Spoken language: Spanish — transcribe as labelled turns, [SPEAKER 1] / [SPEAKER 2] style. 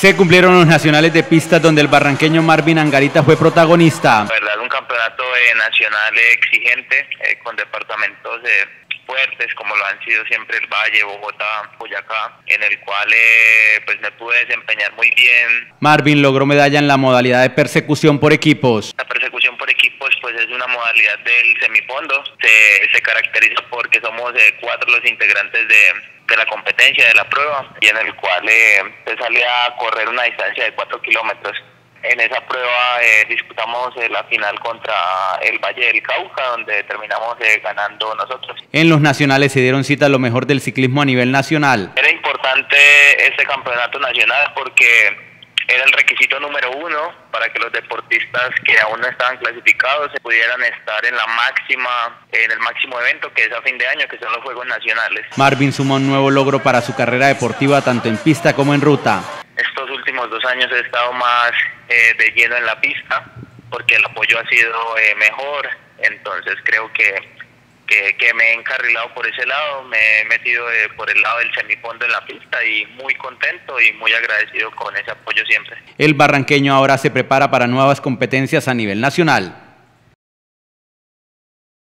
[SPEAKER 1] Se cumplieron los nacionales de pistas donde el barranqueño Marvin Angarita fue protagonista.
[SPEAKER 2] La verdad, un campeonato eh, nacional exigente eh, con departamentos eh, fuertes como lo han sido siempre el Valle, Bogotá, Boyacá, en el cual pues me pude desempeñar muy bien.
[SPEAKER 1] Marvin logró medalla en la modalidad de persecución por equipos.
[SPEAKER 2] La persecución por equipos pues es una modalidad del semifondo. Se, se caracteriza porque somos cuatro los integrantes de de la competencia, de la prueba, y en el cual eh, se sale a correr una distancia de 4 kilómetros. En esa prueba eh, disputamos eh, la final contra el Valle del Cauca, donde terminamos eh, ganando nosotros.
[SPEAKER 1] En los nacionales se dieron cita a lo mejor del ciclismo a nivel nacional.
[SPEAKER 2] Era importante este campeonato nacional porque era el requisito número uno para que los deportistas que aún no estaban clasificados pudieran estar en la máxima, en el máximo evento que es a fin de año, que son los Juegos Nacionales.
[SPEAKER 1] Marvin sumó un nuevo logro para su carrera deportiva tanto en pista como en ruta.
[SPEAKER 2] Estos últimos dos años he estado más eh, de lleno en la pista porque el apoyo ha sido eh, mejor, entonces creo que que, me he encarrilado por ese lado, me he metido eh, por el lado del semifondo en la pista y muy contento y muy agradecido con ese apoyo siempre.
[SPEAKER 1] El barranqueño ahora se prepara para nuevas competencias a nivel nacional.